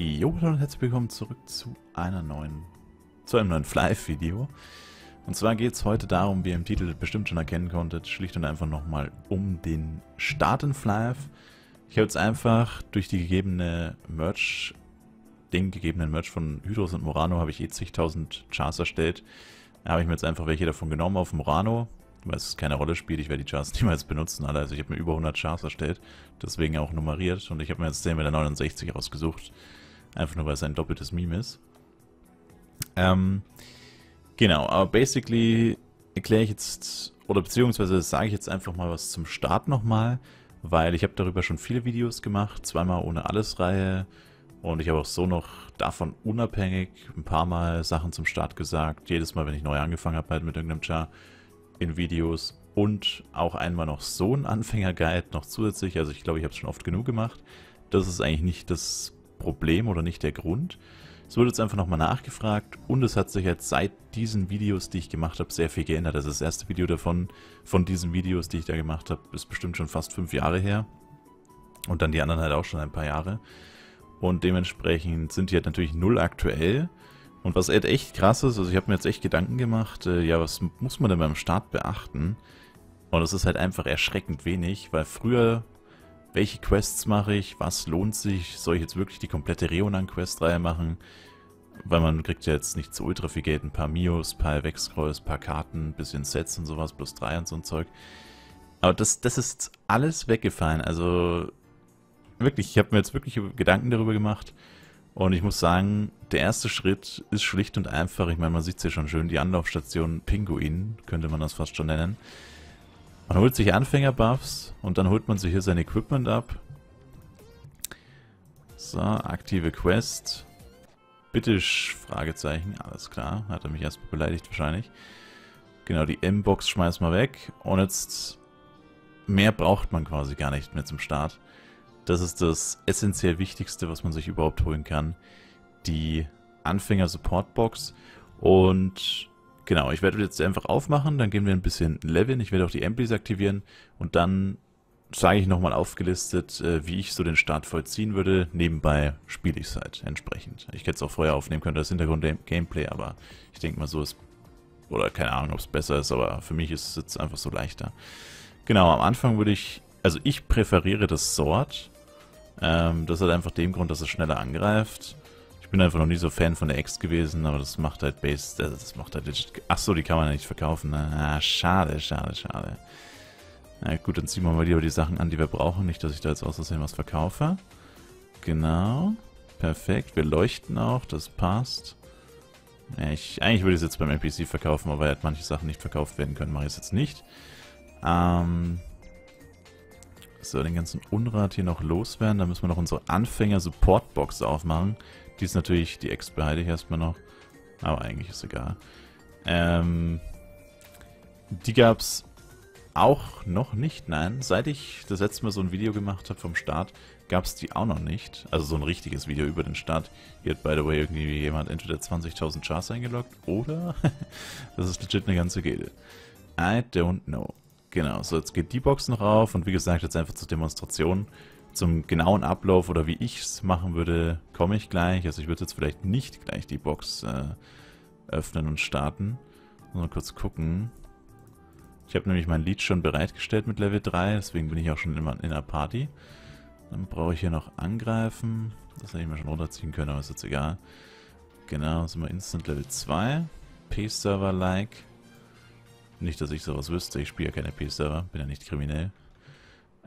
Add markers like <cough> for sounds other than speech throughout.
Jo, und herzlich willkommen zurück zu einer neuen, zu einem neuen Fly-Video. Und zwar geht es heute darum, wie ihr im Titel bestimmt schon erkennen konntet, schlicht und einfach nochmal um den Start in Fly. Ich habe jetzt einfach durch die gegebene Merch, den gegebenen Merch von Hydros und Morano, habe ich eh zigtausend Chars erstellt. Da habe ich mir jetzt einfach welche davon genommen auf Morano, weil es keine Rolle spielt. Ich werde die Chars <laughs> niemals benutzen, alle. Also ich habe mir über 100 Chars erstellt, deswegen auch nummeriert. Und ich habe mir jetzt den mit der 69 ausgesucht. Einfach nur, weil es ein doppeltes Meme ist. Ähm, genau, aber basically erkläre ich jetzt, oder beziehungsweise sage ich jetzt einfach mal was zum Start nochmal, weil ich habe darüber schon viele Videos gemacht, zweimal ohne Alles-Reihe und ich habe auch so noch davon unabhängig ein paar Mal Sachen zum Start gesagt, jedes Mal, wenn ich neu angefangen habe halt mit irgendeinem Char in Videos und auch einmal noch so ein Anfänger-Guide noch zusätzlich, also ich glaube, ich habe es schon oft genug gemacht. Das ist eigentlich nicht das Problem oder nicht der Grund. Es wurde jetzt einfach nochmal nachgefragt und es hat sich jetzt seit diesen Videos, die ich gemacht habe, sehr viel geändert. Also das erste Video davon, von diesen Videos, die ich da gemacht habe, ist bestimmt schon fast fünf Jahre her. Und dann die anderen halt auch schon ein paar Jahre. Und dementsprechend sind die halt natürlich null aktuell. Und was halt echt krass ist, also ich habe mir jetzt echt Gedanken gemacht, äh, ja, was muss man denn beim Start beachten? Und es ist halt einfach erschreckend wenig, weil früher welche Quests mache ich, was lohnt sich, soll ich jetzt wirklich die komplette Reonan-Quest-Reihe machen, weil man kriegt ja jetzt nicht so ultra viel Geld, ein paar Mios, ein paar Wegscrolls, ein paar Karten, ein bisschen Sets und sowas, plus drei und so ein Zeug. Aber das, das ist alles weggefallen, also wirklich, ich habe mir jetzt wirklich Gedanken darüber gemacht und ich muss sagen, der erste Schritt ist schlicht und einfach, ich meine, man sieht es ja schon schön, die Anlaufstation Pinguin, könnte man das fast schon nennen. Man holt sich Anfänger-Buffs und dann holt man sich hier sein Equipment ab. So, aktive Quest. Bitte, Fragezeichen, alles klar. Hat er mich erstmal beleidigt wahrscheinlich. Genau, die M-Box schmeißen wir weg. Und jetzt, mehr braucht man quasi gar nicht mehr zum Start. Das ist das essentiell Wichtigste, was man sich überhaupt holen kann. Die Anfänger-Support-Box. Und Genau, ich werde jetzt einfach aufmachen, dann gehen wir ein bisschen leveln. Ich werde auch die Amplis aktivieren und dann sage ich nochmal aufgelistet, äh, wie ich so den Start vollziehen würde. Nebenbei spiele ich es halt entsprechend. Ich hätte es auch vorher aufnehmen können, das Hintergrund-Gameplay, aber ich denke mal so ist, oder keine Ahnung, ob es besser ist, aber für mich ist es jetzt einfach so leichter. Genau, am Anfang würde ich, also ich präferiere das Sword. Ähm, das hat einfach den Grund, dass es schneller angreift. Ich bin einfach noch nie so Fan von der X gewesen, aber das macht halt Base, äh, das macht halt legit. Achso, die kann man ja nicht verkaufen. Ne? Ah, schade, schade, schade. Na gut, dann ziehen wir mal lieber die Sachen an, die wir brauchen. Nicht, dass ich da jetzt aus was verkaufe. Genau. Perfekt. Wir leuchten auch, das passt. Ja, ich, eigentlich würde ich es jetzt beim NPC verkaufen, aber halt manche Sachen nicht verkauft werden können, mache ich es jetzt nicht. Ähm, so, den ganzen Unrat hier noch loswerden. Da müssen wir noch unsere Anfänger-Support-Box aufmachen. Die ist natürlich, die Ex behalte ich erstmal noch. Aber eigentlich ist egal. Ähm, die gab's auch noch nicht, nein. Seit ich das letzte Mal so ein Video gemacht habe vom Start, gab es die auch noch nicht. Also so ein richtiges Video über den Start. Hier hat, by the way, irgendwie jemand entweder 20.000 Chars eingeloggt oder <laughs> das ist legit eine ganze Gilde. I don't know. Genau, so jetzt geht die Box noch auf und wie gesagt, jetzt einfach zur Demonstration. Zum genauen Ablauf oder wie ich es machen würde, komme ich gleich. Also ich würde jetzt vielleicht nicht gleich die Box äh, öffnen und starten. Mal kurz gucken. Ich habe nämlich mein Lied schon bereitgestellt mit Level 3, deswegen bin ich auch schon in, in der Party. Dann brauche ich hier noch angreifen. Das hätte ich mir schon runterziehen können, aber ist jetzt egal. Genau, sind wir Instant Level 2. P-Server-like. Nicht, dass ich sowas wüsste. Ich spiele ja keine P-Server. Bin ja nicht kriminell.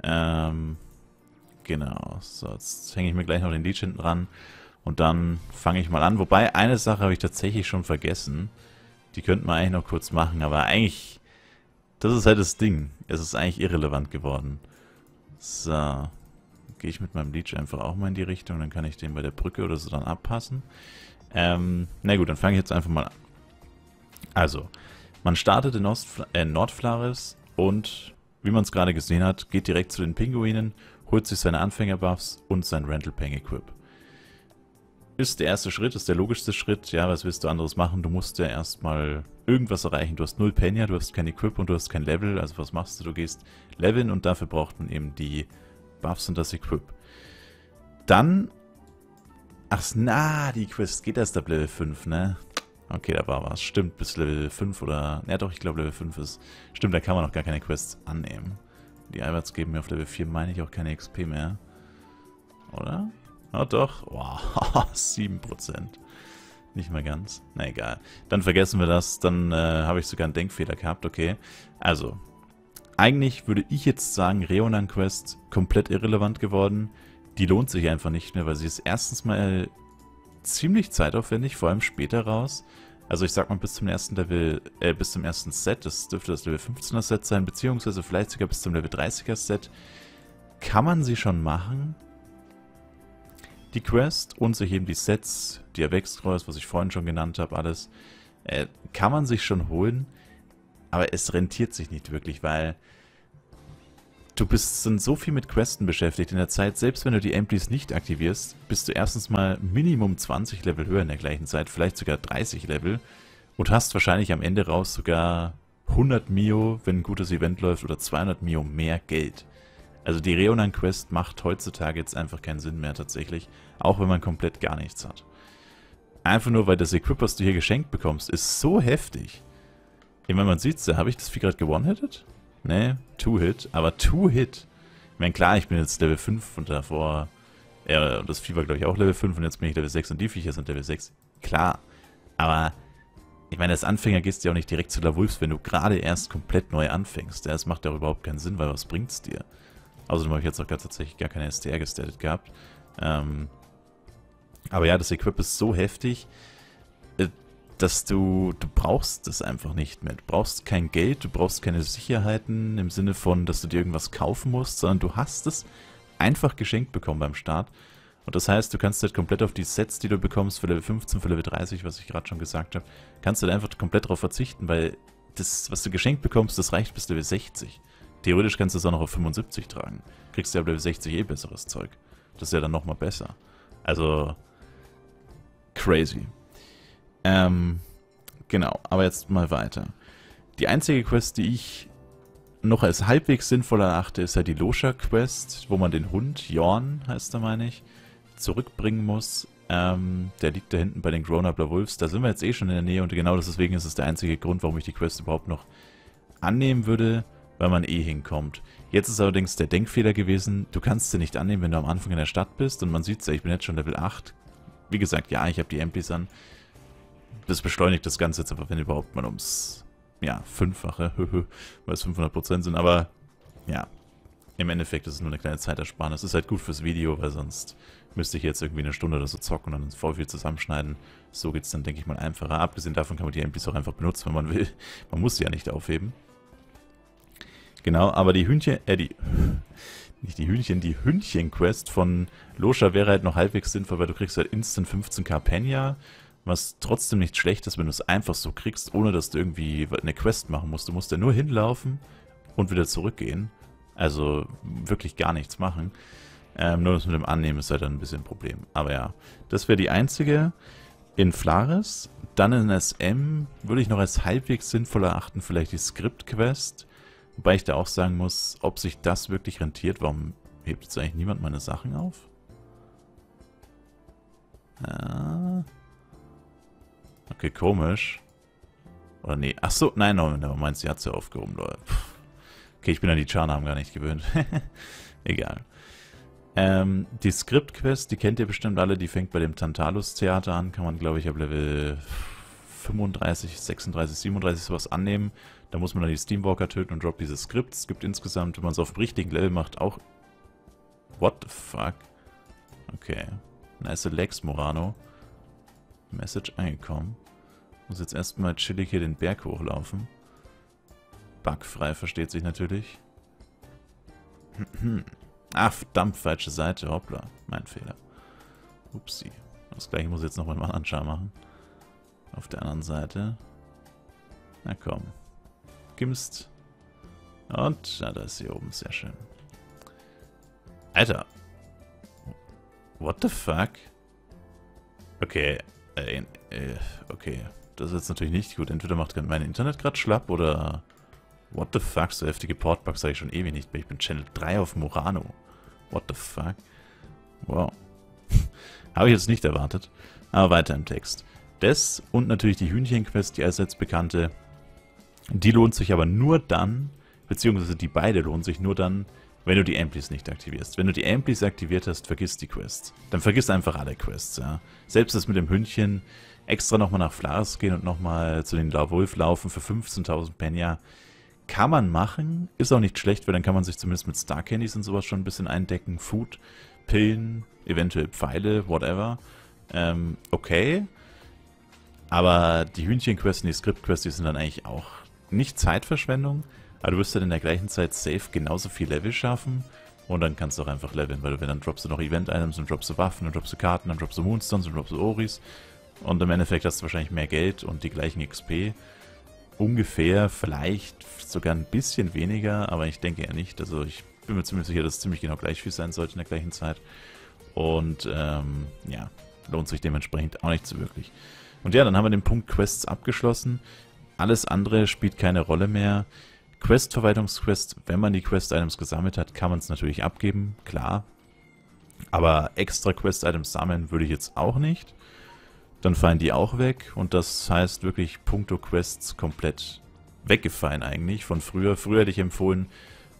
Ähm, genau. So, jetzt hänge ich mir gleich noch den Leech hinten dran. Und dann fange ich mal an. Wobei, eine Sache habe ich tatsächlich schon vergessen. Die könnten wir eigentlich noch kurz machen. Aber eigentlich, das ist halt das Ding. Es ist eigentlich irrelevant geworden. So. Gehe ich mit meinem Leech einfach auch mal in die Richtung. Dann kann ich den bei der Brücke oder so dann abpassen. Ähm, na gut, dann fange ich jetzt einfach mal an. Also, man startet in Ostfla äh, Nordflaris und, wie man es gerade gesehen hat, geht direkt zu den Pinguinen, holt sich seine Anfängerbuffs und sein Rental Pang Equip. Ist der erste Schritt, ist der logischste Schritt. Ja, was willst du anderes machen? Du musst ja erstmal irgendwas erreichen. Du hast null Penya, du hast kein Equip und du hast kein Level. Also was machst du? Du gehst leveln und dafür braucht man eben die Buffs und das Equip. Dann Ach, na, die Quest geht erst ab Level 5, ne? Okay, da war was. Stimmt, bis Level 5 oder... Ja doch, ich glaube Level 5 ist... Stimmt, da kann man noch gar keine Quests annehmen. Die Alberts geben mir auf Level 4, meine ich, auch keine XP mehr. Oder? Oh doch. Wow, <laughs> 7%. Nicht mal ganz. Na egal. Dann vergessen wir das. Dann äh, habe ich sogar einen Denkfehler gehabt. Okay. Also. Eigentlich würde ich jetzt sagen, Reonan Quest komplett irrelevant geworden. Die lohnt sich einfach nicht mehr, weil sie ist erstens mal ziemlich zeitaufwendig, vor allem später raus. Also ich sag mal bis zum ersten Level, äh, bis zum ersten Set, das dürfte das Level 15er Set sein, beziehungsweise vielleicht sogar bis zum Level 30er Set, kann man sie schon machen. Die Quest und sich eben die Sets, die Erwächskreuz, was ich vorhin schon genannt habe, alles, äh, kann man sich schon holen, aber es rentiert sich nicht wirklich, weil Du bist sind so viel mit Questen beschäftigt in der Zeit, selbst wenn du die Amplis nicht aktivierst, bist du erstens mal Minimum 20 Level höher in der gleichen Zeit, vielleicht sogar 30 Level und hast wahrscheinlich am Ende raus sogar 100 Mio, wenn ein gutes Event läuft, oder 200 Mio mehr Geld. Also die Reonan Quest macht heutzutage jetzt einfach keinen Sinn mehr tatsächlich, auch wenn man komplett gar nichts hat. Einfach nur, weil das Equip, was du hier geschenkt bekommst, ist so heftig. Ich meine, man sieht's, da habe ich das Vieh gerade gewonnen-hitted? Ne, Two-Hit. Aber Two-Hit. Ich meine, klar, ich bin jetzt Level 5 und davor... Ja, das Vieh war, glaube ich, auch Level 5 und jetzt bin ich Level 6 und die Viecher sind Level 6. Klar. Aber ich meine, als Anfänger gehst du ja auch nicht direkt zu La Wolfs, wenn du gerade erst komplett neu anfängst. Das macht ja auch überhaupt keinen Sinn, weil was bringt's dir? Außerdem habe ich jetzt auch tatsächlich gar keine STR gestattet gehabt. Ähm, aber ja, das Equip ist so heftig dass du, du brauchst es einfach nicht mehr. Du brauchst kein Geld, du brauchst keine Sicherheiten im Sinne von, dass du dir irgendwas kaufen musst, sondern du hast es einfach geschenkt bekommen beim Start. Und das heißt, du kannst halt komplett auf die Sets, die du bekommst für Level 15, für Level 30, was ich gerade schon gesagt habe, kannst du halt einfach komplett darauf verzichten, weil das, was du geschenkt bekommst, das reicht bis Level 60. Theoretisch kannst du es auch noch auf 75 tragen. Kriegst du ja ab Level 60 eh besseres Zeug. Das ist ja dann nochmal besser. Also, crazy. Ähm, genau, aber jetzt mal weiter. Die einzige Quest, die ich noch als halbwegs sinnvoll erachte, ist ja die Losha-Quest, wo man den Hund, Jorn heißt er, meine ich, zurückbringen muss. Ähm, der liegt da hinten bei den Grown-Up Wolves. Da sind wir jetzt eh schon in der Nähe und genau deswegen ist es der einzige Grund, warum ich die Quest überhaupt noch annehmen würde, weil man eh hinkommt. Jetzt ist allerdings der Denkfehler gewesen, du kannst sie nicht annehmen, wenn du am Anfang in der Stadt bist und man sieht ja, ich bin jetzt schon Level 8. Wie gesagt, ja, ich habe die MPs an das beschleunigt das Ganze jetzt aber, wenn überhaupt mal ums, ja, Fünffache, <laughs> weil es 500% sind, aber ja, im Endeffekt ist es nur eine kleine Zeitersparnis. Ist halt gut fürs Video, weil sonst müsste ich jetzt irgendwie eine Stunde oder so zocken und dann voll viel zusammenschneiden. So geht es dann, denke ich mal, einfacher. Abgesehen davon kann man die MPs auch einfach benutzen, wenn man will. <laughs> Man muss sie ja nicht aufheben. Genau, aber die Hühnchen, äh, die, <laughs> nicht die Hühnchen, die Hühnchen-Quest von Losha wäre halt noch halbwegs sinnvoll, weil du kriegst halt instant 15k Penya was trotzdem nicht schlecht ist, wenn du es einfach so kriegst, ohne dass du irgendwie eine Quest machen musst. Du musst ja nur hinlaufen und wieder zurückgehen. Also wirklich gar nichts machen. Ähm, nur das mit dem Annehmen ist halt dann ein bisschen ein Problem. Aber ja, das wäre die einzige. In Flares, dann in SM würde ich noch als halbwegs sinnvoll erachten, vielleicht die Script-Quest. Wobei ich da auch sagen muss, ob sich das wirklich rentiert. Warum hebt jetzt eigentlich niemand meine Sachen auf? Ja. Okay, komisch. Oder nee, ach so, nein, no, no, meinst sie hat sie aufgehoben, Leute. Okay, ich bin an die Charnamen gar nicht gewöhnt. <laughs> Egal. Ähm, die Script-Quest, die kennt ihr bestimmt alle, die fängt bei dem Tantalus-Theater an, kann man, glaube ich, ab Level 35, 36, 37 sowas annehmen. Da muss man dann die Steamwalker töten und droppt diese Skripts. Es gibt insgesamt, wenn man es auf richtigen Level macht, auch... What the fuck? Okay. Nice Lex, Morano. Message angekommen. Muss jetzt erstmal chillig hier den Berg hochlaufen. Bugfrei versteht sich natürlich. <clears throat> Ach, verdammt, falsche Seite. Hoppla, mein Fehler. Upsi. Das gleiche muss ich jetzt noch dem anderen Char machen. Auf der anderen Seite. Na komm. Gimst. Und, ja, da ist sie oben. Sehr schön. Alter. What the fuck? Okay, äh, äh, okay. Das ist jetzt natürlich nicht gut. Entweder macht mein Internet gerade schlapp oder... What the fuck, so heftige Portbugs habe ich schon ewig nicht mehr. Ich bin Channel 3 auf Morano. What the fuck? Wow. <laughs> Habe ich jetzt nicht erwartet. Aber weiter im Text. Das und natürlich die Hühnchenquest, die allseits bekannte. Die lohnt sich aber nur dann, beziehungsweise die beide lohnen sich nur dann, wenn du die Amplis nicht aktivierst. Wenn du die Amplis aktiviert hast, vergiss die Quests. Dann vergiss einfach alle Quests, ja. Selbst das mit dem Hündchen, extra nochmal nach Flars gehen und nochmal zu den Wolf laufen für 15.000 Penya, kann man machen, ist auch nicht schlecht, weil dann kann man sich zumindest mit Star Candies und sowas schon ein bisschen eindecken. Food, Pillen, eventuell Pfeile, whatever. Ähm, okay. Aber die Hühnchenquests und die Script-Quests, die sind dann eigentlich auch nicht Zeitverschwendung, aber du wirst dann in der gleichen Zeit safe genauso viel Level schaffen und dann kannst du auch einfach leveln, weil wenn dann droppst du noch Event-Items und droppst du Waffen und droppst du Karten, dann droppst du Moonstones und droppst du Oris und im Endeffekt hast du wahrscheinlich mehr Geld und die gleichen XP. Ungefähr, vielleicht sogar ein bisschen weniger, aber ich denke eher nicht. Also ich bin mir ziemlich sicher, dass es ziemlich genau gleich viel sein sollte in der gleichen Zeit. Und ähm, ja, lohnt sich dementsprechend auch nicht so wirklich. Und ja, dann haben wir den Punkt Quests abgeschlossen. Alles andere spielt keine Rolle mehr. Quest-Verwaltungsquest, wenn man die Quest-Items gesammelt hat, kann man es natürlich abgeben, klar. Aber extra Quest-Items sammeln würde ich jetzt auch nicht. Dann fallen die auch weg und das heißt wirklich Punkto Quests komplett weggefallen eigentlich von früher. Früher hätte ich empfohlen,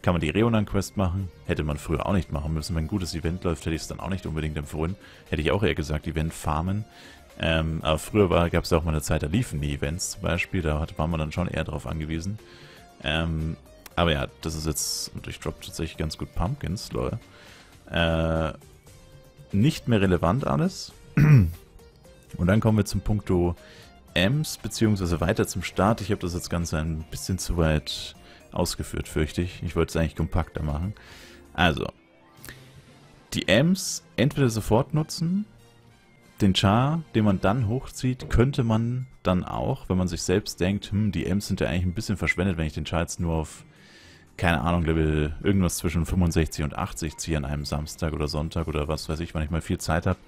kann man die Reonan-Quest machen. Hätte man früher auch nicht machen müssen. Wenn ein gutes Event läuft, hätte ich es dann auch nicht unbedingt empfohlen. Hätte ich auch eher gesagt, Event farmen. Ähm, aber früher gab es ja auch mal eine Zeit, da liefen die Events zum Beispiel. Da war man dann schon eher darauf angewiesen. Ähm, aber ja, das ist jetzt, und ich droppe tatsächlich ganz gut Pumpkins, lol. Äh, nicht mehr relevant alles. <clears throat> Und dann kommen wir zum Punkto Ems, beziehungsweise weiter zum Start. Ich habe das jetzt Ganze ein bisschen zu weit ausgeführt, fürchte ich. Ich wollte es eigentlich kompakter machen. Also, die Ems entweder sofort nutzen, den Char, den man dann hochzieht, könnte man dann auch, wenn man sich selbst denkt, hm, die Ems sind ja eigentlich ein bisschen verschwendet, wenn ich den Char jetzt nur auf, keine Ahnung, Level irgendwas zwischen 65 und 80 ziehe an einem Samstag oder Sonntag oder was weiß ich, wann ich mal viel Zeit habe.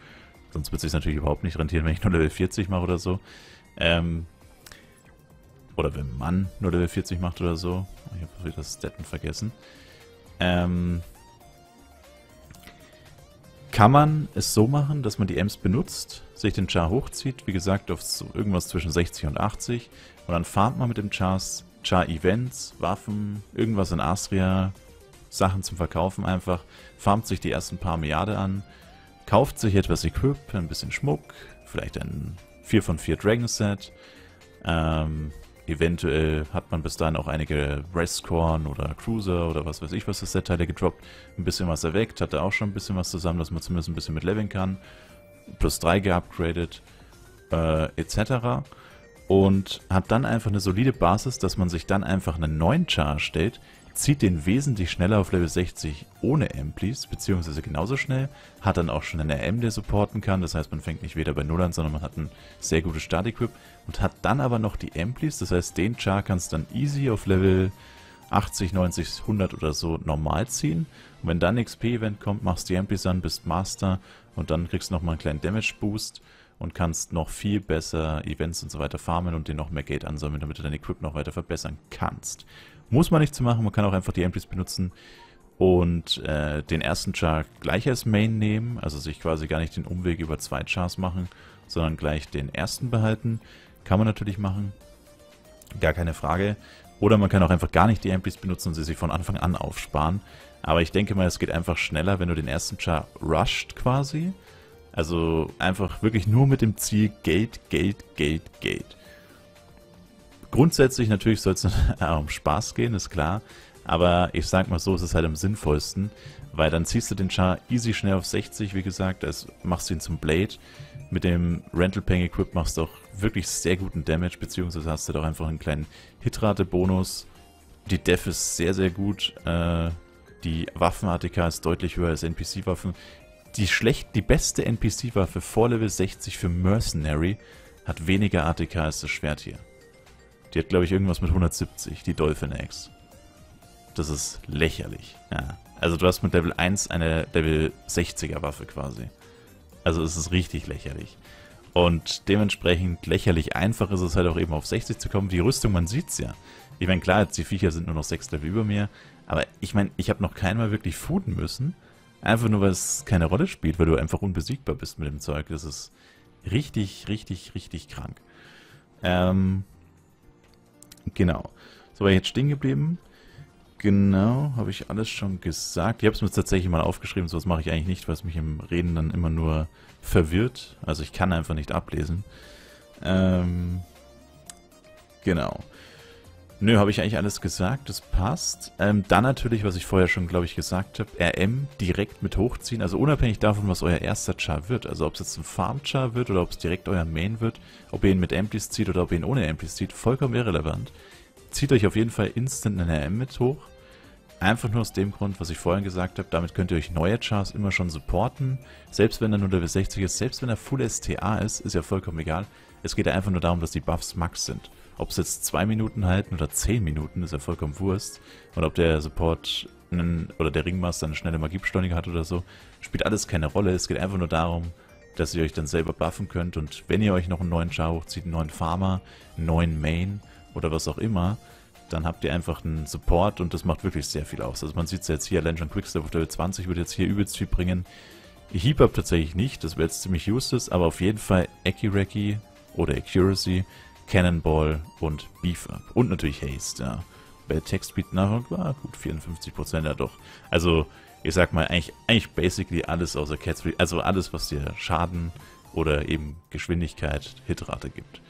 Sonst wird es sich natürlich überhaupt nicht rentieren, wenn ich nur Level 40 mache oder so. Ähm, oder wenn man nur Level 40 macht oder so. Ich habe das Staten vergessen. Ähm, kann man es so machen, dass man die Ems benutzt, sich den Char hochzieht, wie gesagt, auf so irgendwas zwischen 60 und 80 und dann farmt man mit dem Chars Char-Events, Waffen, irgendwas in Astria, Sachen zum Verkaufen einfach, farmt sich die ersten paar Milliarden an, kauft sich etwas Equip, ein bisschen Schmuck, vielleicht ein 4 von 4 Dragon Set, ähm, Eventuell hat man bis dahin auch einige Rescorn oder Cruiser oder was weiß ich was für Set-Teile gedroppt. Ein bisschen was erweckt, hatte auch schon ein bisschen was zusammen, dass man zumindest ein bisschen mit leveln kann. Plus 3 geupgradet, äh, etc. Und hat dann einfach eine solide Basis, dass man sich dann einfach einen neuen Char stellt, zieht den wesentlich schneller auf Level 60 ohne Amplis, beziehungsweise genauso schnell, hat dann auch schon einen RM, der supporten kann, das heißt man fängt nicht weder bei Null an, sondern man hat ein sehr gutes Start-Equip und hat dann aber noch die Amplis, das heißt den Char kannst dann easy auf Level 80, 90, 100 oder so normal ziehen. Und wenn dann XP-Event kommt, machst die Amplis an, bist Master und dann kriegst du nochmal einen kleinen Damage-Boost und kannst noch viel besser Events und so weiter farmen und dir noch mehr Geld ansammeln, damit du dein Equip noch weiter verbessern kannst. Muss man nicht zu machen, man kann auch einfach die Amplis benutzen und äh, den ersten Char gleich als Main nehmen, also sich quasi gar nicht den Umweg über zwei Chars machen, sondern gleich den ersten behalten. Kann man natürlich machen, gar keine Frage. Oder man kann auch einfach gar nicht die Amplis benutzen und sie sich von Anfang an aufsparen. Aber ich denke mal, es geht einfach schneller, wenn du den ersten Char rusht quasi. Also einfach wirklich nur mit dem Ziel Geld, Geld, Geld, Geld. Grundsätzlich natürlich soll es <laughs> um Spaß gehen, ist klar. Aber ich sag mal so, es ist halt am sinnvollsten, weil dann ziehst du den Char easy schnell auf 60, wie gesagt, das machst du ihn zum Blade. Mit dem Rental Paying Equip machst du auch wirklich sehr guten Damage, beziehungsweise hast du doch einfach einen kleinen Hitrate-Bonus. Die Def ist sehr, sehr gut. Äh, die Waffen-ATK ist deutlich höher als NPC-Waffen. Die schlecht, die beste NPC-Waffe vor Level 60 für Mercenary hat weniger ATK als das Schwert hier. Die hat, glaube ich, irgendwas mit 170, die Dolphin X. Das ist lächerlich. Ja. Also du hast mit Level 1 eine Level 60er Waffe quasi. Also es ist richtig lächerlich. Und dementsprechend lächerlich einfach ist es halt auch eben auf 60 zu kommen. Die Rüstung, man sieht's ja. Ich meine, klar, jetzt die Viecher sind nur noch 6 Level über mir. Aber ich meine, ich habe noch keinmal wirklich fooden müssen. Einfach nur, weil es keine Rolle spielt, weil du einfach unbesiegbar bist mit dem Zeug. Das ist richtig, richtig, richtig krank. Ähm, genau. So, war ich jetzt stehen geblieben. Genau, habe ich alles schon gesagt. Ich habe es mir tatsächlich mal aufgeschrieben, sowas mache ich eigentlich nicht, weil es mich im Reden dann immer nur verwirrt. Also ich kann einfach nicht ablesen. Ähm, genau. Nö, habe ich eigentlich alles gesagt, das passt. Ähm, dann natürlich, was ich vorher schon, glaube ich, gesagt habe, RM direkt mit hochziehen, also unabhängig davon, was euer erster Char wird, also ob es jetzt ein Farm-Char wird oder ob es direkt euer Main wird, ob ihr ihn mit Amplis zieht oder ob ihr ihn ohne Amplis zieht, vollkommen irrelevant. Zieht euch auf jeden Fall instant einen RM mit hoch. Einfach nur aus dem Grund, was ich vorhin gesagt habe, damit könnt ihr euch neue Chars immer schon supporten. Selbst wenn er nur Level 60 ist, selbst wenn er Full STA ist, ist ja vollkommen egal. Es geht einfach nur darum, dass die Buffs Max sind. Ob es jetzt zwei Minuten halten oder zehn Minuten, ist ja vollkommen Wurst. Und ob der Support einen, oder der Ringmaster eine schnelle Magiebeschleuniger hat oder so, spielt alles keine Rolle. Es geht einfach nur darum, dass ihr euch dann selber buffen könnt. Und wenn ihr euch noch einen neuen Char hochzieht, einen neuen Farmer, einen neuen Main oder was auch immer, dann habt ihr einfach einen Support und das macht wirklich sehr viel aus. Also man sieht es jetzt hier, Legend Quickstep auf Level 20 würde jetzt hier übelst viel bringen. Heap Up tatsächlich nicht, das wäre jetzt ziemlich useless, aber auf jeden Fall Accuracy oder Accuracy Cannonball und Beef Up. Und natürlich Haste, ja. Bei Textspeed nachher war gut 54% ja doch. Also, ich sag mal, eigentlich, eigentlich basically alles außer Cat also alles, was dir Schaden oder eben Geschwindigkeit, Hitrate gibt.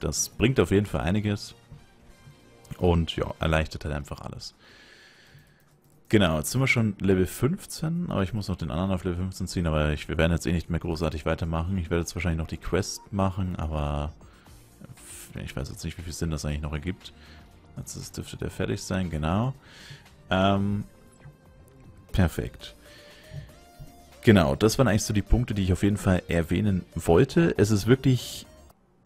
Das bringt auf jeden Fall einiges und ja, erleichtert halt einfach alles. Genau, jetzt sind wir schon Level 15, aber ich muss noch den anderen auf Level 15 ziehen, aber ich, wir werden jetzt eh nicht mehr großartig weitermachen. Ich werde jetzt wahrscheinlich noch die Quest machen, aber ich weiß jetzt nicht, wie viel Sinn das eigentlich noch ergibt. Jetzt dürfte der fertig sein, genau. Ähm, perfekt. Genau, das waren eigentlich so die Punkte, die ich auf jeden Fall erwähnen wollte. Es ist wirklich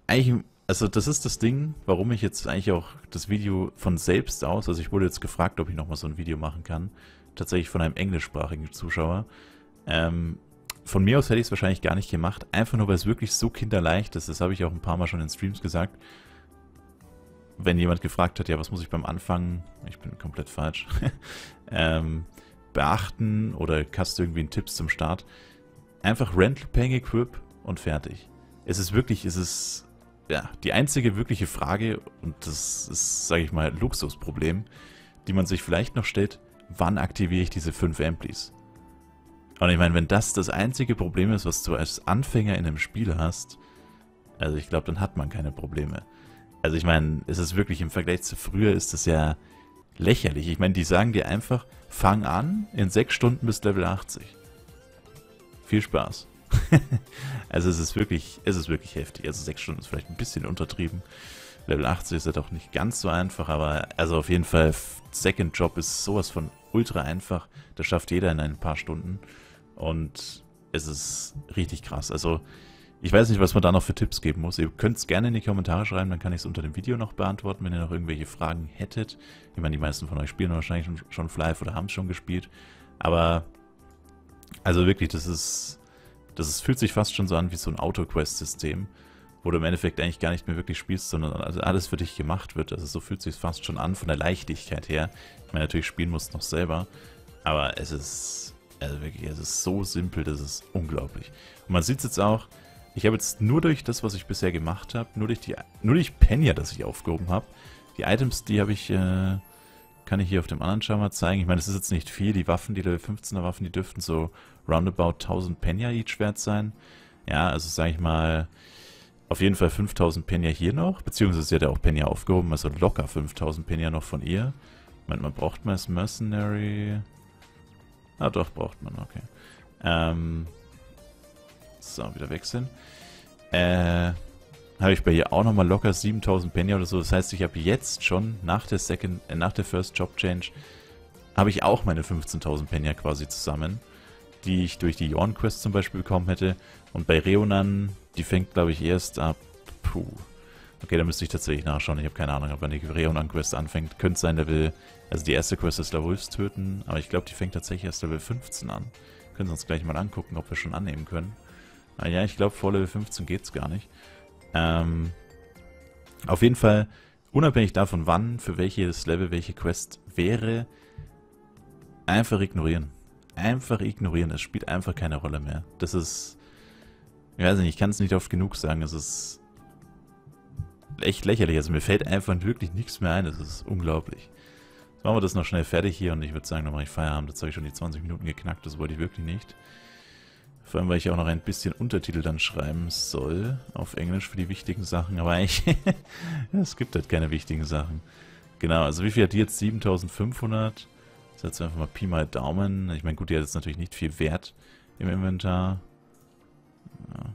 eigentlich, also das ist das Ding, warum ich jetzt eigentlich auch das Video von selbst aus, also ich wurde jetzt gefragt, ob ich nochmal so ein Video machen kann, tatsächlich von einem englischsprachigen Zuschauer. Ähm, von mir aus hätte ich es wahrscheinlich gar nicht gemacht, einfach nur weil es wirklich so kinderleicht ist. Das habe ich auch ein paar Mal schon in Streams gesagt. Wenn jemand gefragt hat, ja, was muss ich beim Anfang, ich bin komplett falsch, <laughs> ähm, beachten oder hast du irgendwie einen Tipps zum Start, einfach Rental Paying Equip und fertig. Es ist wirklich, es ist ja, die einzige wirkliche Frage, und das ist, sage ich mal, Luxusproblem, die man sich vielleicht noch stellt, wann aktiviere ich diese fünf Amplis? Und ich meine, wenn das das einzige Problem ist, was du als Anfänger in einem Spiel hast, also ich glaube, dann hat man keine Probleme. Also ich meine, es ist wirklich im Vergleich zu früher ist das ja lächerlich. Ich meine, die sagen dir einfach, fang an in sechs Stunden bis Level 80. Viel Spaß. <laughs> also es ist wirklich, es ist wirklich heftig. Also sechs Stunden ist vielleicht ein bisschen untertrieben. Level 80 ist ja doch nicht ganz so einfach, aber also auf jeden Fall Second Job ist sowas von ultra einfach. Das schafft jeder in ein paar Stunden. Und es ist richtig krass. Also, ich weiß nicht, was man da noch für Tipps geben muss. Ihr könnt es gerne in die Kommentare schreiben, dann kann ich es unter dem Video noch beantworten, wenn ihr noch irgendwelche Fragen hättet. Ich meine, die meisten von euch spielen wahrscheinlich schon, schon Flive oder haben es schon gespielt. Aber, also wirklich, das ist, das ist, fühlt sich fast schon so an wie so ein Auto-Quest-System, wo du im Endeffekt eigentlich gar nicht mehr wirklich spielst, sondern alles für dich gemacht wird. Also so fühlt sich fast schon an von der Leichtigkeit her. Ich meine, natürlich spielen musst noch selber, aber es ist also wirklich, es ist so simpel, das ist unglaublich. Und man sieht es jetzt auch, ich habe jetzt nur durch das, was ich bisher gemacht habe, nur durch die, nur durch Penya, das ich aufgehoben habe, die Items, die habe ich, äh, kann ich hier auf dem anderen Schau mal zeigen. Ich meine, das ist jetzt nicht viel. Die Waffen, die Level 15er Waffen, die dürften so roundabout 1000 Penya each wert sein. Ja, also sage ich mal, auf jeden Fall 5000 Penya hier noch, beziehungsweise sie hat ja auch Penya aufgehoben, also locker 5000 Penya noch von ihr. Ich meine, man braucht mal das Mercenary. Ah, doch, braucht man, okay. Ähm, so, wieder wechseln. Äh, habe ich bei ihr auch nochmal locker 7000 Penny oder so. Das heißt, ich habe jetzt schon nach der Second, äh, nach der First Job Change, habe ich auch meine 15.000 Penny quasi zusammen, die ich durch die Yorn Quest zum Beispiel bekommen hätte. Und bei Reonan, die fängt, glaube ich, erst ab, puh, Okay, da müsste ich tatsächlich nachschauen. Ich habe keine Ahnung, ob man die Reonan-Quest anfängt. Könnte sein, der will... Also die erste Quest ist der Wolfs töten, aber ich glaube, die fängt tatsächlich erst Level 15 an. Können wir uns gleich mal angucken, ob wir schon annehmen können. Ah ja, ich glaube, vor Level 15 geht's gar nicht. Ähm, auf jeden Fall, unabhängig davon, wann, für welches Level welche Quest wäre, einfach ignorieren. einfach ignorieren. Es spielt einfach keine Rolle mehr. Das ist, ich weiß nicht, ich kann es nicht oft genug sagen. Es ist echt lächerlich. Also mir fällt einfach wirklich nichts mehr ein. Das ist unglaublich. Jetzt machen wir das noch schnell fertig hier und ich würde sagen, dann mache ich Feierabend. Jetzt habe ich schon die 20 Minuten geknackt. Das wollte ich wirklich nicht. Vor allem, weil ich auch noch ein bisschen Untertitel dann schreiben soll. Auf Englisch für die wichtigen Sachen. Aber eigentlich, <laughs> es gibt halt keine wichtigen Sachen. Genau, also wie viel hat die jetzt? 7500. Setzen wir einfach mal Pi mal Daumen. Ich meine, gut, die hat jetzt natürlich nicht viel Wert im Inventar.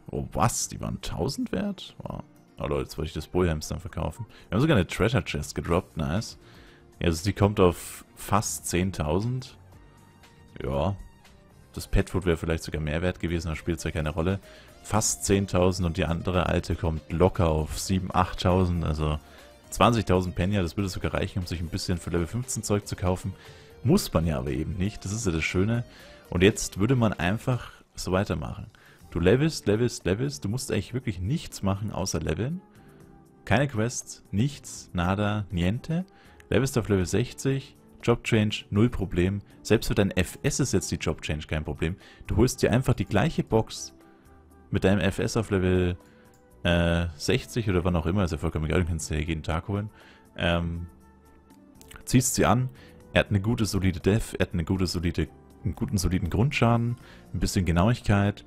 Oh, was? Die waren 1000 wert? Wow. Oh Leute, jetzt wollte ich das Bullhamster verkaufen. Wir haben sogar eine Treasure Chest gedroppt, nice. Ja, also die kommt auf fast 10.000. Ja. Das Petfood wäre vielleicht sogar mehr wert gewesen, aber spielt ja keine Rolle. Fast 10.000 und die andere alte kommt locker auf 7.000, 8.000. Also 20.000 Penya, das würde sogar reichen, um sich ein bisschen für Level 15 Zeug zu kaufen. Muss man ja aber eben nicht, das ist ja das Schöne. Und jetzt würde man einfach so weitermachen. Du levelst, levelst, levelst. Du musst eigentlich wirklich nichts machen außer leveln. Keine Quests, nichts, nada, niente. Levelst auf Level 60, Job Change, null Problem. Selbst für dein FS ist jetzt die Job Change kein Problem. Du holst dir einfach die gleiche Box mit deinem FS auf Level äh, 60 oder wann auch immer, ist ja vollkommen egal, du kannst dir jeden Tag holen. Ähm, ziehst sie an, er hat eine gute, solide Def, er hat eine gute, solide, einen guten, soliden Grundschaden, ein bisschen Genauigkeit,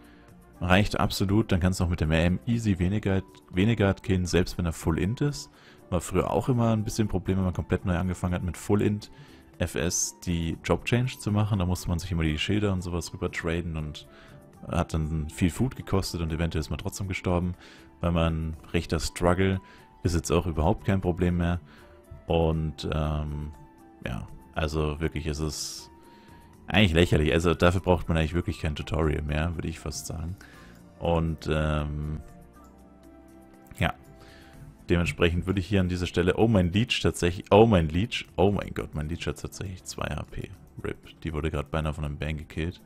reicht absolut. Dann kannst du auch mit dem AM easy weniger, weniger killen, selbst wenn er Full Int ist. War früher auch immer ein bisschen ein Problem, wenn man komplett neu angefangen hat mit Full Int FS die Job Change zu machen. Da musste man sich immer die Schilder und sowas rüber traden und hat dann viel Food gekostet und eventuell ist man trotzdem gestorben, weil man rechter Struggle ist jetzt auch überhaupt kein Problem mehr. Und ähm, ja, also wirklich ist es eigentlich lächerlich. Also dafür braucht man eigentlich wirklich kein Tutorial mehr, würde ich fast sagen. Und ähm, ja, dementsprechend würde ich hier an dieser Stelle, oh mein Leech tatsächlich, oh mein Leech, oh mein Gott, mein Leech hat tatsächlich 2 HP. RIP, die wurde gerade beinahe von einem Bang gekillt.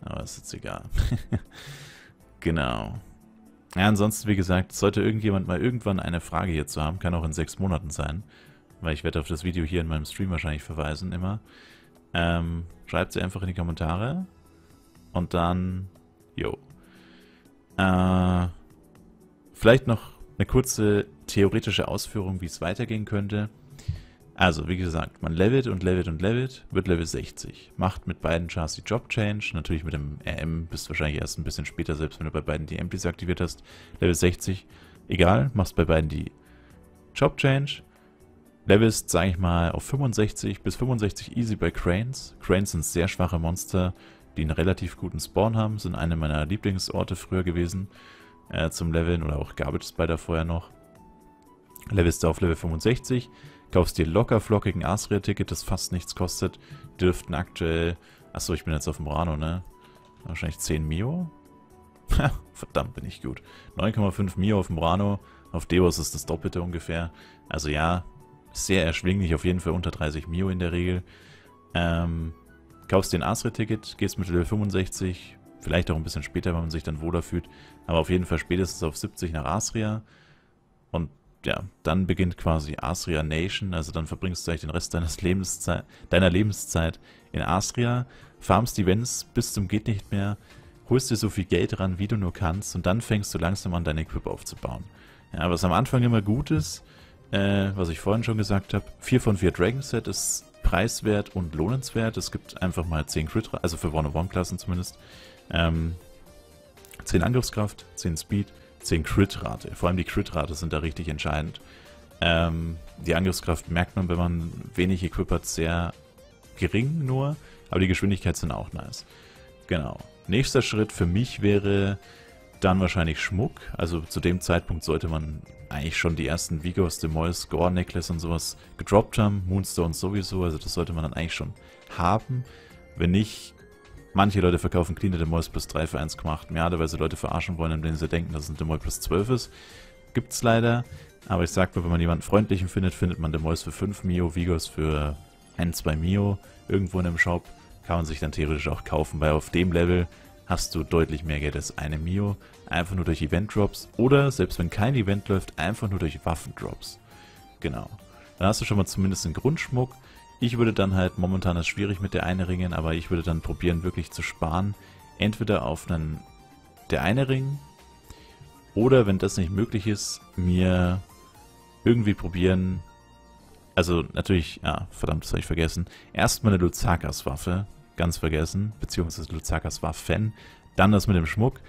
Aber ist jetzt egal. <laughs> genau. Ja, ansonsten, wie gesagt, sollte irgendjemand mal irgendwann eine Frage hierzu haben, kann auch in sechs Monaten sein, weil ich werde auf das Video hier in meinem Stream wahrscheinlich verweisen immer. Ähm, schreibt sie einfach in die Kommentare und dann, jo. Äh, vielleicht noch eine kurze theoretische Ausführung, wie es weitergehen könnte. Also, wie gesagt, man levelt und levelt und levelt, wird Level 60. Macht mit beiden Chars die Job Change. Natürlich mit dem RM bist du wahrscheinlich erst ein bisschen später, selbst wenn du bei beiden die Empties aktiviert hast. Level 60, egal, machst bei beiden die Job Change. Levelst, sage ich mal, auf 65 bis 65 easy bei Cranes. Cranes sind sehr schwache Monster, die einen relativ guten Spawn haben. Sind eine meiner Lieblingsorte früher gewesen äh, zum Leveln oder auch Garbage Spider vorher noch. Levelst du auf Level 65 Kaufst dir locker flockigen Asria-Ticket, das fast nichts kostet. Dürften aktuell... Achso, ich bin jetzt auf dem Rano, ne? Wahrscheinlich 10 Mio? Verdammt, bin ich gut. 9,5 Mio auf dem Rano. Auf Deus ist das Doppelte ungefähr. Also ja, sehr erschwinglich, auf jeden Fall unter 30 Mio in der Regel. Ähm, kaufst dir ein Asria-Ticket, gehst mit Level 65, vielleicht auch ein bisschen später, wenn man sich dann wohler fühlt, aber auf jeden Fall spätestens auf 70 nach Asria. Und ja, dann beginnt quasi Asria Nation, also dann verbringst du eigentlich den Rest deines Lebenszeit, deiner Lebenszeit in Asria, farmst Events bis zum geht nicht mehr, holst dir so viel Geld ran, wie du nur kannst und dann fängst du langsam an, deine Equip aufzubauen. Ja, was am Anfang immer gut ist, äh, was ich vorhin schon gesagt habe, 4 von 4 Dragon Set ist preiswert und lohnenswert. Es gibt einfach mal 10 Crit, also für One-on-One-Klassen zumindest, ähm, 10 Angriffskraft, 10 Speed, 10 Crit-Rate. Vor allem die Crit-Rate sind da richtig entscheidend. Ähm, die Angriffskraft merkt man, wenn man wenig Equip hat, sehr gering nur, aber die Geschwindigkeit sind auch nice. Genau. Nächster Schritt für mich wäre dann wahrscheinlich Schmuck. Also zu dem Zeitpunkt sollte man eigentlich schon die ersten Vigos, Demois, Gore Necklace und sowas gedroppt haben. Moonstones sowieso, also das sollte man dann eigentlich schon haben. Wenn nicht, Manche Leute verkaufen Clean Demois plus 3 für 1,8 Milliarden, weil sie Leute verarschen wollen, indem sie denken, dass es ein Demois plus 12 ist. Gibt's leider. Aber ich sag mal, wenn man jemanden freundlichen findet, findet man Demois für 5 Mio, Vigos für 1, 2 Mio irgendwo in einem Shop. Kann man sich dann theoretisch auch kaufen, weil auf dem Level hast du deutlich mehr Geld als eine Mio. Einfach nur durch Event-Drops oder, selbst wenn kein Event läuft, einfach nur durch Waffendrops. Genau. Dann hast du schon mal zumindest einen Grundschmuck. Ich würde dann halt, momentan ist schwierig mit der eine Ringen, aber ich würde dann probieren wirklich zu sparen. Entweder auf einen der eine Ring oder wenn das nicht möglich ist, mir irgendwie probieren, also natürlich, ja, verdammt, das habe ich vergessen, erstmal eine Luzakas Waffe, ganz vergessen, beziehungsweise Luzakas Waffen, dann das mit dem Schmuck.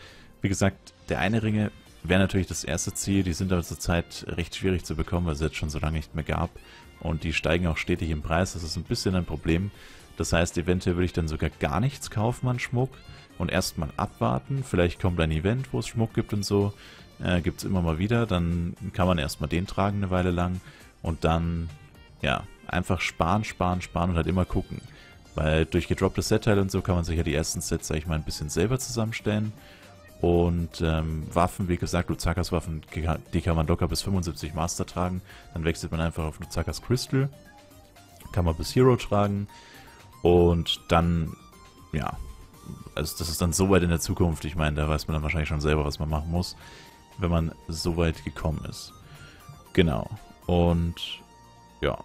Wie gesagt, der eine Ringe wäre natürlich das erste Ziel, die sind aber zurzeit recht schwierig zu bekommen, weil es jetzt schon so lange nicht mehr gab und die steigen auch stetig im Preis, das ist ein bisschen ein Problem. Das heißt, eventuell würde ich dann sogar gar nichts kaufen an Schmuck und erstmal abwarten. Vielleicht kommt ein Event, wo es Schmuck gibt und so. Äh, gibt es immer mal wieder. Dann kann man erstmal den tragen eine Weile lang und dann, ja, einfach sparen, sparen, sparen und halt immer gucken. Weil durch gedroppte Setteile und so kann man sich ja die ersten Sets, sag ich mal, ein bisschen selber zusammenstellen. Und ähm, Waffen, wie gesagt, Luzakas Waffen, die kann man locker bis 75 Master tragen. Dann wechselt man einfach auf Luzakas Crystal. Kann man bis Hero tragen. Und dann, ja, also das ist dann so weit in der Zukunft. Ich meine, da weiß man dann wahrscheinlich schon selber, was man machen muss, wenn man so weit gekommen ist. Genau. Und ja,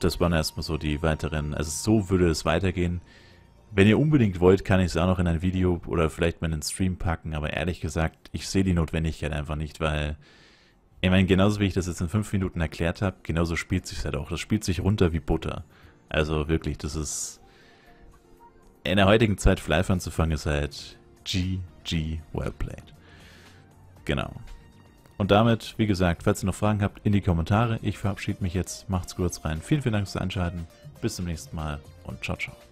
das waren erstmal so die weiteren, also so würde es weitergehen. Wenn ihr unbedingt wollt, kann ich es auch noch in ein Video oder vielleicht mal in einen Stream packen, aber ehrlich gesagt, ich sehe die Notwendigkeit einfach nicht, weil, ich meine, genauso wie ich das jetzt in 5 Minuten erklärt habe, genauso spielt sich halt auch. Das spielt sich runter wie Butter. Also wirklich, das ist, in der heutigen Zeit Flife anzufangen, ist halt GG well played. Genau. Und damit, wie gesagt, falls ihr noch Fragen habt, in die Kommentare. Ich verabschiede mich jetzt. Macht's kurz rein. Vielen, vielen Dank fürs Einschalten. Bis zum nächsten Mal und ciao, ciao.